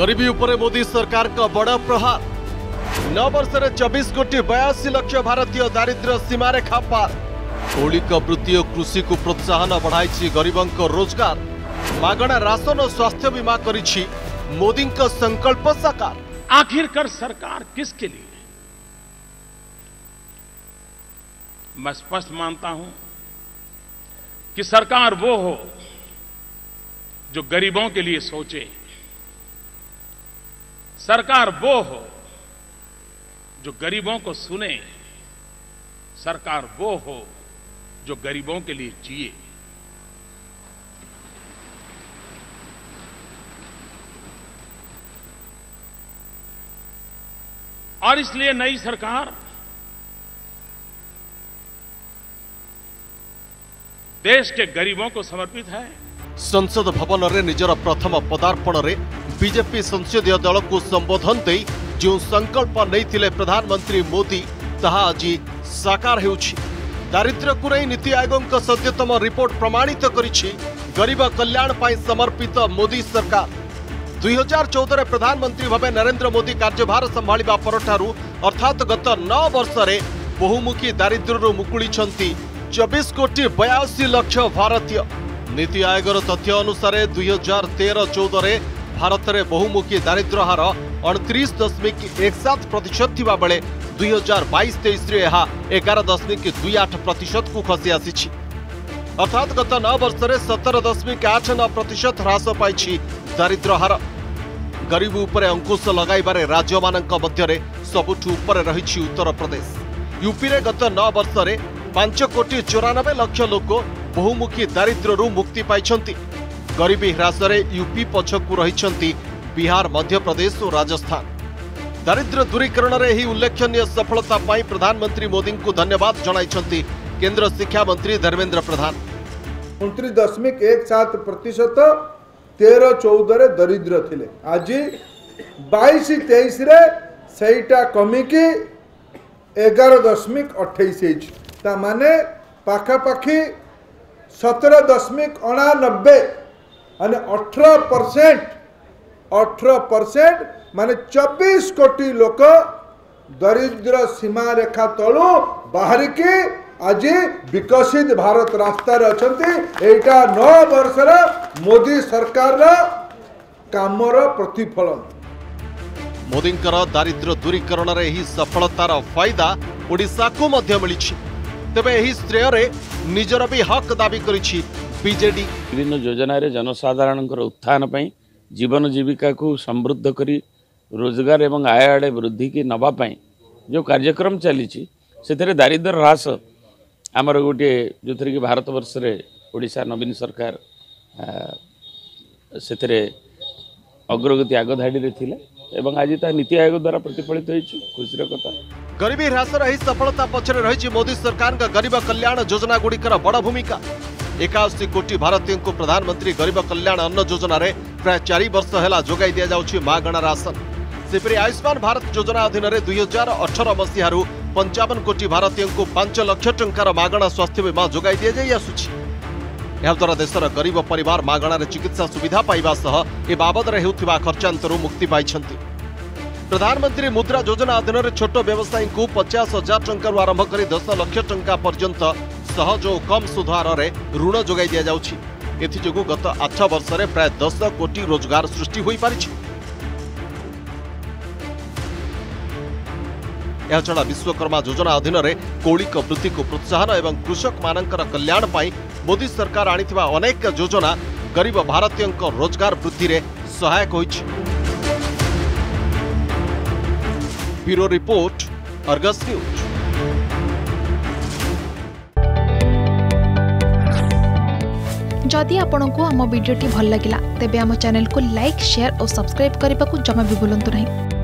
गरीबी उपरे मोदी सरकार का बड़ा प्रहार नौ वर्ष चबीस कोटी बयासी लक्ष भारतीय दारिद्र्य सीमारेखा पार मौलिक वृत्ति और कृषि को प्रोत्साहन बढ़ाई गरीबों रोजगार मागणा राशन और स्वास्थ्य बीमा कर मोदी संकल्प साकार आखिरकार सरकार किसके लिए मैं स्पष्ट मानता हूं कि सरकार वो हो जो गरीबों के लिए सोचे सरकार वो हो जो गरीबों को सुने सरकार वो हो जो गरीबों के लिए जिए और इसलिए नई सरकार देश के गरीबों को समर्पित है संसद भवन में निजर प्रथम पदार्पण में विजेपी संसदीय दल को संबोधन दे जो संकल्प नहीं प्रधानमंत्री मोदी ता आज साकार दारिद्र्य को नहीं नीति आयोग सद्यतम रिपोर्ट प्रमाणित करीब कल्याण समर्पित मोदी सरकार दुई हजार चौदह प्रधानमंत्री भाव नरेन्द्र मोदी कार्यभार संभाल पर अर्थात गत नौ वर्ष बहुमुखी दारिद्र्यु मुकुंट चबीश कोटी बयासी लक्ष भारतीय ନୀତି ଆୟୋଗର ତଥ୍ୟ ଅନୁସାରେ ଦୁଇ ହଜାର ତେର ଚଉଦରେ ଭାରତରେ ବହୁମୁଖୀ ଦାରିଦ୍ର୍ୟ ହାର ଅଣତିରିଶ ଦଶମିକ ଏକ ସାତ ପ୍ରତିଶତ ଥିବାବେଳେ ଦୁଇ ହଜାର ବାଇଶ ତେଇଶରେ ଏହା ଏଗାର ଦଶମିକ ଦୁଇ ଆଠ ପ୍ରତିଶତକୁ ଖସି ଆସିଛି ଅର୍ଥାତ୍ ଗତ ନଅ ବର୍ଷରେ ସତର ଦଶମିକ ଆଠ ନଅ ପ୍ରତିଶତ ହ୍ରାସ ପାଇଛି ଦାରିଦ୍ର୍ୟ ହାର ଗରିବ ଉପରେ ଅଙ୍କୁଶ ଲଗାଇବାରେ ରାଜ୍ୟମାନଙ୍କ ମଧ୍ୟରେ ସବୁଠୁ ଉପରେ ରହିଛି ଉତ୍ତରପ୍ରଦେଶ ୟୁପିରେ ଗତ ନଅ ବର୍ଷରେ ପାଞ୍ଚ କୋଟି ଚଉରାନବେ ଲକ୍ଷ ଲୋକ बहुमुखी दारिद्रु मुक्ति पाई गरीबी ह्रास यूपी पछकू रही बिहार मध्यप्रदेश और राजस्थान दारिद्र दूरीकरण में ही उल्लेखन सफलता प्रधानमंत्री मोदी को धन्यवाद जनई केन्द्र शिक्षा मंत्री धर्मेन्द्र प्रधान उन्तीस दशमिक एक सात प्रतिशत तेर चौदह दरिद्र थे आज बैश तेईस से कमिकी एगार दशमिक अठाई मान पखापाखी સત્તર દશમિક અણાનબ્બે અને અઠર પરસેન્ટ અઠર પરસેન્ટ ମାନେ ଚବିଶ କୋଟି ଲୋକ ଦରିଦ୍ର ସୀମାରେଖା ତଳୁ ବାହାରିକି ଆଜି ବିକଶିତ ଭାରତ ରାସ୍ତାରେ ଅଛନ୍ତି ଏଇଟା ନଅ ବର୍ଷର ମୋଦି ସରକାରର କାମର ପ୍ରତିଫଳନ ମୋଦିଙ୍କର ଦାରିଦ୍ର୍ୟ ଦୂରୀକରଣରେ ଏହି ସଫଳତାର ଫାଇଦା ଓଡ଼ିଶାକୁ ମଧ୍ୟ ମିଳିଛି ତେବେ ଏହି ଶ୍ରେୟରେ ନିଜର ବି ହକ୍ ଦାବି କରିଛି ବିଜେଡି ବିଭିନ୍ନ ଯୋଜନାରେ ଜନସାଧାରଣଙ୍କର ଉତ୍ଥାନ ପାଇଁ ଜୀବନ ଜୀବିକାକୁ ସମୃଦ୍ଧ କରି ରୋଜଗାର ଏବଂ ଆୟ ଆଡ଼େ ବୃଦ୍ଧିକି ନେବା ପାଇଁ ଯେଉଁ କାର୍ଯ୍ୟକ୍ରମ ଚାଲିଛି ସେଥିରେ ଦାରିଦ୍ର୍ୟ ହ୍ରାସ ଆମର ଗୋଟିଏ ଯେଉଁଥିରେ କି ଭାରତବର୍ଷରେ ଓଡ଼ିଶା ନବୀନ ସରକାର ସେଥିରେ ଅଗ୍ରଗତି ଆଗ ଧାଡ଼ିରେ ଥିଲେ এবং আজি তা নীতি আয়োগ দ্বারা প্রতিপাদিত হইছি খুশির কথা গরিবি হ্রাস রহি সফলতা পছরে রহিছি মোদি সরকার কা গরিব কল্যাণ যোজনা গুডি কার বড় ভূমিকা 81 কোটি ভারতীয় কো প্রধানমন্ত্রী গরিব কল্যাণ অন্ন যোজনা রে প্রায় 4 বছর হলা যোগাই দিয়া যাওচি মাগনা রেশন সিপিআর আয়ুষ্মান ভারত যোজনা অধীন রে 2018 বসিহারু 55 কোটি ভারতীয় কো 5 লক্ষ টঙ্কাৰ মাগনা স্বাস্থ্য বিমা যোগাই দিয়া যায় ইয়া সূচি ଏହାଦ୍ୱାରା ଦେଶର ଗରିବ ପରିବାର ମାଗଣାରେ ଚିକିତ୍ସା ସୁବିଧା ପାଇବା ସହ ଏ ବାବଦରେ ହେଉଥିବା ଖର୍ଚ୍ଚାନ୍ତରୁ ମୁକ୍ତି ପାଇଛନ୍ତି ପ୍ରଧାନମନ୍ତ୍ରୀ ମୁଦ୍ରା ଯୋଜନା ଅଧୀନରେ ଛୋଟ ବ୍ୟବସାୟୀଙ୍କୁ ପଚାଶ ହଜାର ଟଙ୍କାରୁ ଆରମ୍ଭ କରି ଦଶ ଲକ୍ଷ ଟଙ୍କା ପର୍ଯ୍ୟନ୍ତ ସହଜ ଓ କମ୍ ସୁଧ ହାରରେ ଋଣ ଯୋଗାଇ ଦିଆଯାଉଛି ଏଥିଯୋଗୁଁ ଗତ ଆଠ ବର୍ଷରେ ପ୍ରାୟ ଦଶ କୋଟି ରୋଜଗାର ସୃଷ୍ଟି ହୋଇପାରିଛି ଏହାଛଡ଼ା ବିଶ୍ୱକର୍ମା ଯୋଜନା ଅଧୀନରେ କୌଳିକ ବୃତ୍ତିକୁ ପ୍ରୋତ୍ସାହନ ଏବଂ କୃଷକମାନଙ୍କର କଲ୍ୟାଣ ପାଇଁ मोदी सरकार आनेक योजना गरीब भारतीय रोजगार वृद्धि सहायक ब्यूरो जदि आपण को आम भिड्टे भल लगा तेब चेल को लाइक सेयार और सब्सक्राइब करने को जमा भी बुलां नहीं